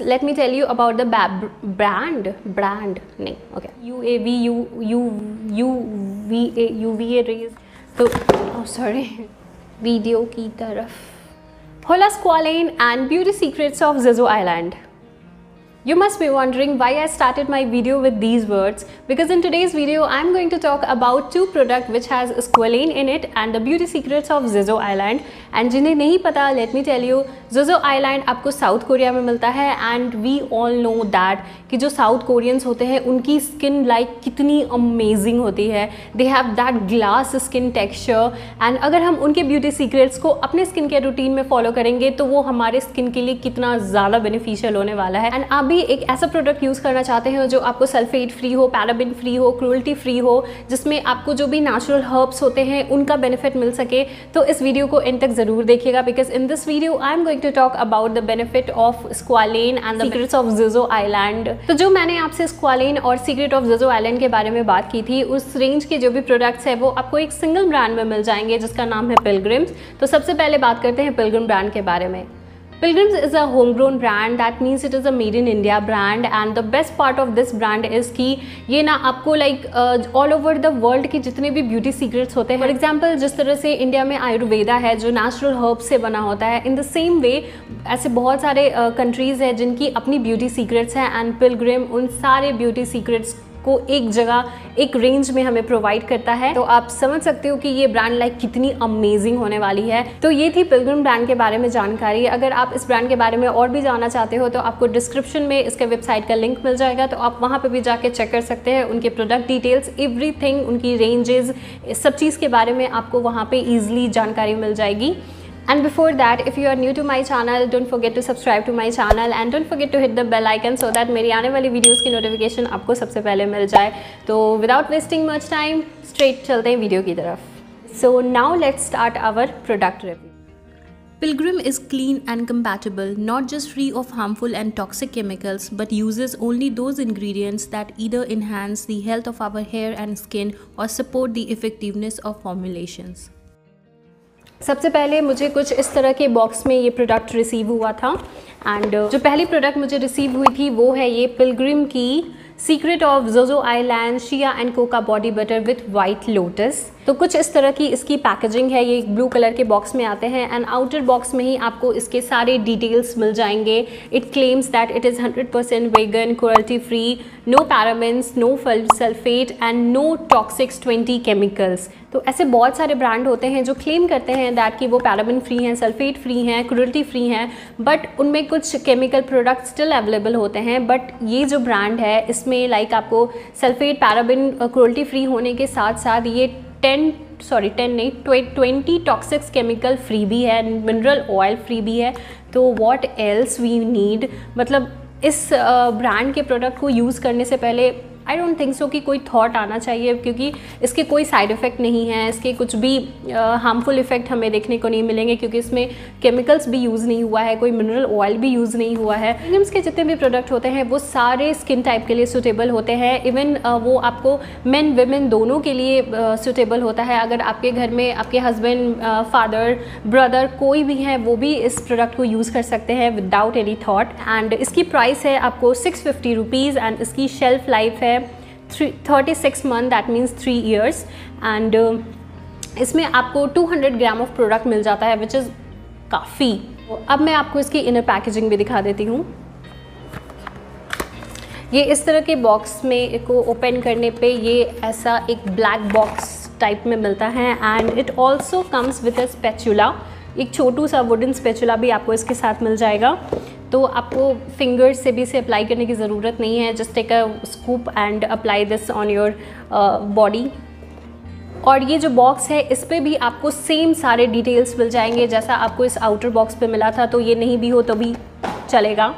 Let me tell you about the brand brand name. Okay, UAV U UVA rays. So oh sorry, video ki taraf. Holascqualane and Beauty Secrets of Zizo Island. You must be wondering why I started my video with these words because in today's video I am going to talk about two products which has squalane in it and the beauty secrets of Zizo Island and जिन्हें नहीं पता let me tell you Zizo Island आपको South Korea में मिलता है and we all know that जो South Koreans होते हैं उनकी स्किन लाइक like कितनी अमेजिंग होती है they have that glass skin texture and अगर हम उनके ब्यूटी सीक्रेट्स को अपने स्किन केयर रूटीन में फॉलो करेंगे तो वो हमारे स्किन के लिए कितना ज़्यादा बेनिफिशियल होने वाला है एंड आप भी एक ऐसा प्रोडक्ट यूज़ करना चाहते हैं जो आपको सल्फेट फ्री हो पैराबिन फ्री हो क्रूल्टी फ्री हो जिसमें आपको जो भी नेचुरल हर्ब्स होते हैं उनका बेनिफिट मिल सके। तो इस वीडियो को इन तक ज़रूर देखिएगा because in this video I am going to talk about the benefit of squalane and the secrets of Jeju Island तो जो मैंने आपसे स्क्वालेन और सीक्रेट ऑफ़ जिजो आइलैंड के बारे में बात की थी उस रेंज के जो भी प्रोडक्ट्स है वो आपको एक सिंगल ब्रांड में मिल जाएँगे जिसका नाम है पिलग्रिम्स तो सबसे पहले बात करते हैं पिलग्रिम ब्रांड के बारे में। Pilgrims is a homegrown brand. That means it is a made in India brand. And the best part of this brand is कि ये ना आपको like all over the world के जितने भी ब्यूटी सीक्रेट्स होते हैं। फॉर एग्ज़ाम्पल जिस तरह से इंडिया में आयुर्वेदा है जो नेचुरल हर्ब से बना होता है इन द सेम वे ऐसे बहुत सारे कंट्रीज़ uh, हैं जिनकी अपनी ब्यूटी सीक्रेट्स हैं। एंड पिलग्रिम उन सारे ब्यूटी सीक्रेट्स को एक जगह, एक रेंज में हमें प्रोवाइड करता है। तो आप समझ सकते हो कि ये ब्रांड लाइक कितनी अमेजिंग होने वाली है। तो ये थी पिलग्रिम ब्रांड के बारे में जानकारी। अगर आप इस ब्रांड के बारे में और भी जानना चाहते हो तो आपको डिस्क्रिप्शन में इसके वेबसाइट का लिंक मिल जाएगा। तो आप वहाँ पर भी जाके चेक कर सकते हैं उनके प्रोडक्ट डिटेल्स एवरी उनकी रेंजेस सब चीज़ के बारे में आपको वहाँ पर ईजिली जानकारी मिल जाएगी। and before that if you are new to my channel don't forget to subscribe to my channel and don't forget to hit the bell icon so that मेरी आने वाली वीडियोस की नोटिफिकेशन आपको सबसे पहले मिल जाए तो without wasting much time straight चलते हैं वीडियो की तरफ so now let's start our product review Pilgrim is clean and compatible, not just free of harmful and toxic chemicals, but uses only those ingredients that either enhance the health of our hair and skin or support the effectiveness of formulations. सबसे पहले मुझे कुछ इस तरह के box में ये product receive हुआ था। एंड जो पहली प्रोडक्ट मुझे रिसीव हुई थी वो है ये पिलग्रिम की secret of Jeju Island shea and cocoa body butter with white lotus तो कुछ इस तरह की इसकी पैकेजिंग है, ये ब्लू कलर के बॉक्स में आते हैं एंड आउटर बॉक्स में ही आपको इसके सारे डिटेल्स मिल जाएँगे। It claims that it is hundred percent vegan quality free no parabens no फल sulphate and no toxics twenty chemicals तो ऐसे बहुत सारे ब्रांड होते हैं जो क्लेम करते हैं दैट कि वो पैराबिन फ्री हैं सल्फेट फ्री हैं क्रूरल्टी फ्री हैं बट उनमें कुछ केमिकल प्रोडक्ट स्टिल अवेलेबल होते हैं बट ये जो ब्रांड है, इसमें लाइक आपको सल्फेट पैराबिन क्रोल्टी फ्री होने के साथ साथ ये टेन सॉरी टेन नहीं ट्वेंटी टॉक्सिक्स केमिकल फ्री भी है मिनरल ऑयल फ्री भी है. तो वॉट एल्स वी नीड मतलब इस ब्रांड के प्रोडक्ट को यूज़ करने से पहले आई डोंट थिंक सो कि कोई थॉट आना चाहिए, क्योंकि इसके कोई साइड इफ़ेक्ट नहीं है, इसके कुछ भी हार्मफुल इफ़ेक्ट हमें देखने को नहीं मिलेंगे, क्योंकि इसमें केमिकल्स भी यूज़ नहीं हुआ है, कोई मिनरल ऑयल भी यूज़ नहीं हुआ है। प्रीमियम्स के जितने भी प्रोडक्ट होते हैं, वो सारे स्किन टाइप के लिए सुटेबल होते हैं। इवन वो आपको मेन वेमेन दोनों के लिए सुटेबल होता है। अगर आपके घर में आपके हस्बैंड फादर ब्रदर कोई भी है, वो भी इस प्रोडक्ट को यूज़ कर सकते हैं विदाउट एनी थाट एंड इसकी प्राइस है आपको सिक्स फिफ्टी रुपीज़ एंड इसकी शेल्फ लाइफ है three thirty six month that means three years and इसमें आपको 200 ग्राम ऑफ़ प्रोडक्ट मिल जाता है विच इज़ काफ़ी। अब मैं आपको इसकी इनर पैकेजिंग भी दिखा देती हूँ। ये इस तरह के बॉक्स में को ओपन करने पे ये ऐसा एक ब्लैक बॉक्स टाइप में मिलता है। And it also comes with a spatula एक छोटू सा वुडन स्पेचुला भी आपको इसके साथ मिल जाएगा। तो आपको फिंगर्स से भी इसे अप्लाई करने की ज़रूरत नहीं है. Just take a scoop and apply this on your body और ये जो बॉक्स है, इस पर भी आपको सेम सारे डिटेल्स मिल जाएँगे. जैसा आपको इस आउटर बॉक्स पे मिला था तो ये नहीं भी हो तो भी चलेगा.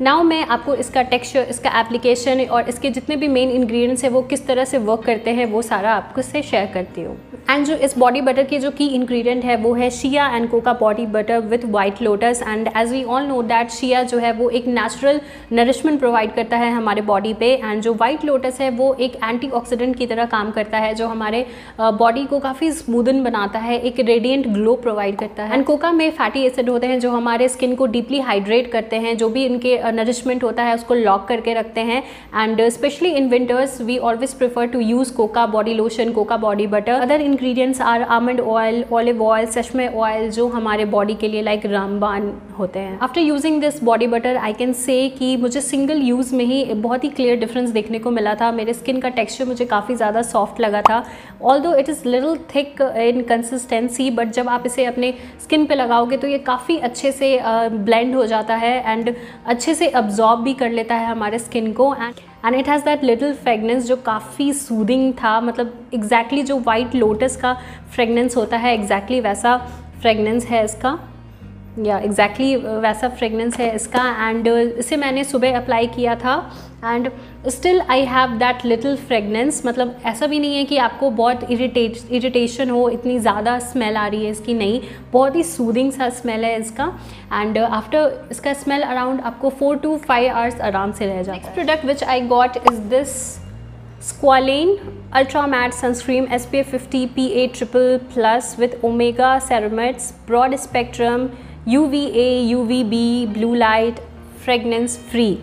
नाउ मैं आपको इसका टेक्सचर इसका एप्लीकेशन और इसके जितने भी मेन इंग्रेडिएंट्स हैं, वो किस तरह से वर्क करते हैं, वो सारा आपको से शेयर करती हूँ। एंड जो इस बॉडी बटर के जो की इंग्रेडिएंट है, वो है shea and cocoa body butter with white lotus and as we all know that shea जो है, वो एक नेचुरल नरिशमेंट प्रोवाइड करता है हमारे बॉडी पे एंड जो वाइट लोटस है, वो एक एंटी की तरह काम करता है, जो हमारे बॉडी को काफ़ी स्मूदन बनाता है, एक रेडियंट ग्लो प्रोवाइड करता है। एंड कोका में फैटी एसिड होते हैं, जो हमारे स्किन को डीपली हाइड्रेट करते हैं, जो भी इनके नरिशमेंट uh, होता है उसको लॉक करके रखते हैं। And specially in winters we always prefer to use cocoa body lotion cocoa body butter other ingredients are almond oil olive oil sesame oil जो हमारे बॉडी के लिए लाइक रामबान होते हैं। After using this body butter I can say कि मुझे single use में ही बहुत ही क्लियर डिफरेंस देखने को मिला था। मेरे स्किन का टेक्स्चर मुझे काफ़ी ज़्यादा सॉफ्ट लगा था। Although it is little thick in consistency but जब आप इसे अपने स्किन पे लगाओगे तो ये काफ़ी अच्छे से ब्लेंड uh, हो जाता है। एंड अच्छे से अब्जॉर्ब भी कर लेता है हमारे स्किन को and and it has that little fragrance जो काफ़ी सूदिंग था मतलब एग्जैक्टली exactly जो वाइट लोटस का फ्रेगनेंस होता है एग्जैक्टली exactly वैसा फ्रेगनेंस है इसका। या yeah, एग्जैक्टली exactly, वैसा फ्रेगनेंस है इसका. एंड इसे मैंने सुबह अप्लाई किया था. And still I have that little fragrance मतलब ऐसा भी नहीं है कि आपको बहुत इरिटेट इरिटेशन हो इतनी ज़्यादा स्मेल आ रही है इसकी. नहीं. बहुत ही सूदिंग सा स्मेल है इसका. एंड आफ्टर uh, इसका स्मेल अराउंड आपको फोर टू फाइव आवर्स आराम से रह जाता है. Product which I got is this squalane ultra matte sunscreen S P F fifty P A triple plus with omega UVA, UVB, blue light, fragrance free.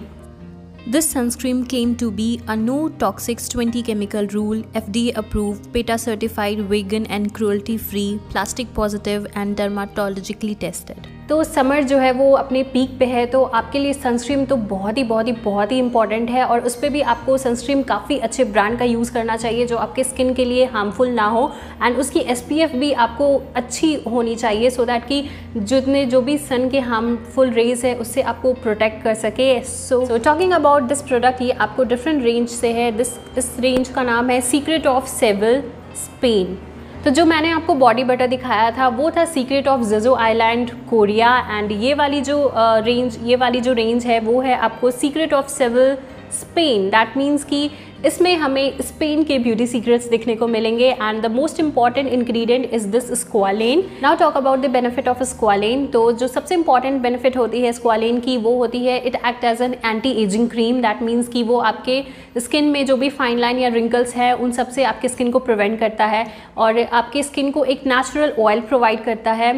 This sunscreen claimed to be a no toxics 20 chemical rule, FDA approved, PETA certified, vegan and cruelty free, plastic positive and dermatologically tested. तो summer जो है वो अपने peak पे है तो आपके लिए सनस्क्रीम तो बहुत ही बहुत ही बहुत ही इंपॉर्टेंट है और उस पर भी आपको सनस्क्रीम काफ़ी अच्छे ब्रांड का यूज़ करना चाहिए जो आपके स्किन के लिए हार्मफुल ना हो एंड उसकी एसपीएफ भी आपको अच्छी होनी चाहिए सो so दैट कि जितने जो भी सन के हार्मफुल रेज है, उससे आपको प्रोटेक्ट कर सके। So talking about this product ये आपको डिफरेंट रेंज से है। दिस इस रेंज का नाम है सीक्रेट ऑफ़ सेवल स्पेन तो जो मैंने आपको बॉडी बटर दिखाया था, वो था secret of Jeju Island Korea and ये वाली जो रेंज ये वाली जो रेंज है, वो है आपको secret of Seville Spain that means कि इसमें हमें स्पेन के ब्यूटी सीक्रेट्स देखने को मिलेंगे and the most important ingredient is this squalane now talk about the benefit of squalane तो जो सबसे इंपॉर्टेंट बेनिफिट होती है स्क्वालेन की, वो होती है it act as an anti ageing cream that means कि वो आपके स्किन में जो भी फाइन लाइन या रिंकल्स है, उन सबसे आपके स्किन को प्रिवेंट करता है और आपके स्किन को एक नेचुरल ऑयल प्रोवाइड करता है।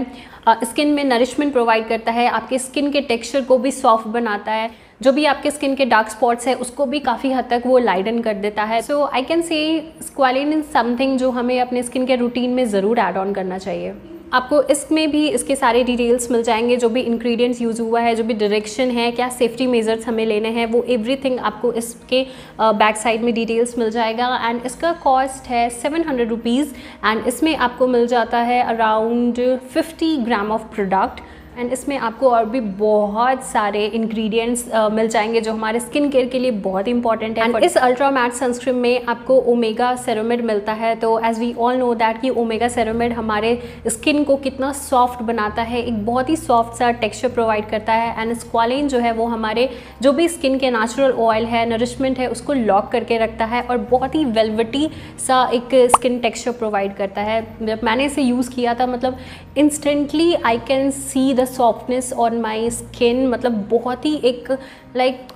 स्किन में नरिशमेंट प्रोवाइड करता है। आपके स्किन के टेक्सचर को भी सॉफ्ट बनाता है। जो भी आपके स्किन के डार्क स्पॉट्स है, उसको भी काफ़ी हद तक वो लाइडन कर देता है। So I can say squalane in something जो हमें अपने स्किन के रूटीन में ज़रूर एड ऑन करना चाहिए। आपको इसमें भी इसके सारे डिटेल्स मिल जाएँगे, जो भी इंग्रेडिएंट्स यूज़ हुआ है, जो भी डायरेक्शन है, क्या सेफ्टी मेजर्स हमें लेने हैं, वो एवरीथिंग आपको इसके बैक साइड में डिटेल्स मिल जाएगा। एंड इसका कॉस्ट है सेवन हंड्रेड रुपीज़ एंड इसमें आपको मिल जाता है around fifty gram of product and इसमें आपको और भी बहुत सारे इंग्रेडिएंट्स uh, मिल जाएँगे जो हमारे स्किन केयर के लिए बहुत इंपॉर्टेंट है। एंड इस अल्ट्रा मैट सनस्क्रीन में आपको ओमेगा सेरोमिड मिलता है। तो as we all know that कि ओमेगा सेरोमिड हमारे स्किन को कितना सॉफ्ट बनाता है एक बहुत ही सॉफ्ट सा टेक्सचर प्रोवाइड करता है। एंड स्क्वालिन जो है वो हमारे जो भी स्किन के नेचुरल ऑयल है नरिशमेंट है उसको लॉक करके रखता है और बहुत ही वेलवटी सा एक स्किन टेक्स्चर प्रोवाइड करता है। जब मैंने इसे यूज़ किया था मतलब instantly I can see the softness on my skin मतलब बहुत ही एक लाइक like,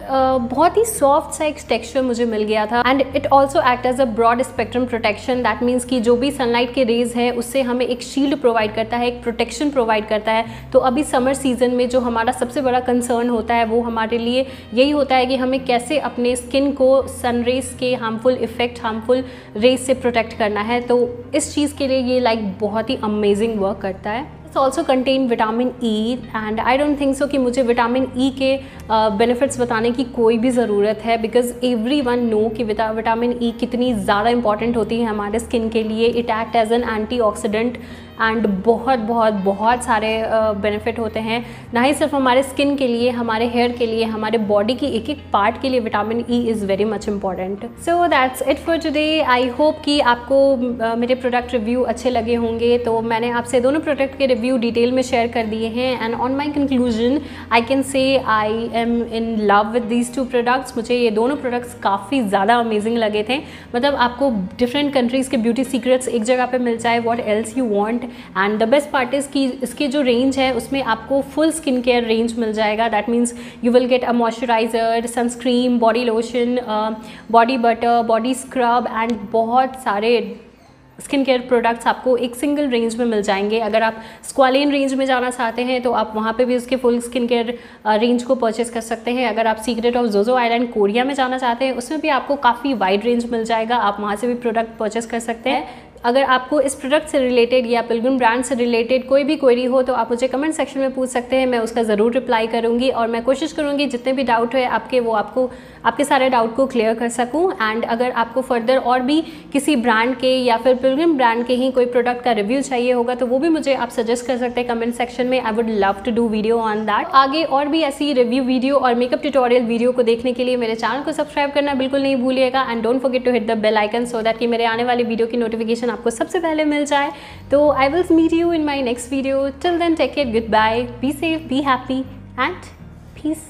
Uh, बहुत ही सॉफ्ट सा एक टेक्सचर मुझे मिल गया था। And it also act as a broad spectrum protection that means कि जो भी सनलाइट के रेज है उससे हमें एक शील्ड प्रोवाइड करता है एक प्रोटेक्शन प्रोवाइड करता है। तो अभी समर सीज़न में जो हमारा सबसे बड़ा कंसर्न होता है वो हमारे लिए यही होता है कि हमें कैसे अपने स्किन को सन रेज के हार्मफुल इफ़ेक्ट हार्मफुल रेज से प्रोटेक्ट करना है। तो इस चीज़ के लिए ये लाइक बहुत ही अमेजिंग वर्क करता है। It's also contain vitamin E and I don't think so कि मुझे विटामिन ई e के बेनिफिट्स uh, बताने की कोई भी ज़रूरत है बिकॉज़ एवरी वन नो कि विटामिन ई e कितनी ज़्यादा इंपॉर्टेंट होती है हमारे स्किन के लिए। It act as an antioxidant and बहुत बहुत बहुत सारे बेनिफिट uh, होते हैं। ना ही सिर्फ़ हमारे स्किन के लिए हमारे हेयर के लिए हमारे बॉडी की एक एक पार्ट के लिए vitamin E is very much important so that's it for today I hope कि आपको uh, मेरे प्रोडक्ट रिव्यू अच्छे लगे होंगे। तो मैंने आपसे दोनों प्रोडक्ट के रिव्यू डिटेल में शेयर कर दिए हैं. And on my conclusion I can say I am in love with these two products मुझे ये दोनों प्रोडक्ट्स काफ़ी ज़्यादा अमेजिंग लगे थे. मतलब आपको डिफरेंट कंट्रीज़ के ब्यूटी सीक्रेट्स एक जगह पे मिल जाए what else you want and the best part is की इसकी जो रेंज है, उसमें आपको फुल स्किन केयर रेंज मिल जाएगा. That means you will get a moisturiser sunscreen body lotion body butter body scrub and बहुत सारे स्किन केयर प्रोडक्ट्स आपको एक सिंगल रेंज में मिल जाएँगे। अगर आप स्क्वालिन रेंज में जाना चाहते हैं तो आप वहाँ पे भी उसके फुल स्किन केयर रेंज को परचेस कर सकते हैं। अगर आप secret of Jeju Island Korea में जाना चाहते हैं, उसमें भी आपको काफ़ी वाइड रेंज मिल जाएगा। आप वहाँ से भी प्रोडक्ट परचेस कर सकते हैं। अगर आपको इस प्रोडक्ट से रिलेटेड या पिलग्रिम ब्रांड से रिलेटेड कोई भी क्वेरी हो तो आप मुझे कमेंट सेक्शन में पूछ सकते हैं। मैं उसका ज़रूर रिप्लाई करूँगी और मैं कोशिश करूँगी, जितने भी डाउट है आपके, वो आपको आपके सारे डाउट को क्लियर कर सकूँ एंड अगर आपको फर्दर और भी किसी ब्रांड के या फिर पिलग्रिम ब्रांड के ही कोई प्रोडक्ट का रिव्यू चाहिए होगा तो वो भी मुझे आप सजेस्ट कर सकते हैं कमेंट सेक्शन में. I would love to do video on that आगे और भी ऐसी रिव्यू वीडियो और मेकअप ट्यूटोरियल वीडियो को देखने के लिए मेरे चैनल को सब्सक्राइब करना बिल्कुल नहीं भूलिएगा and don't forget to hit the bell icon so that कि मेरे आने वाली वीडियो की नोटिफिकेशन आपको सबसे पहले मिल जाए. तो I will meet you in my next video till then take care good bye be safe be happy and peace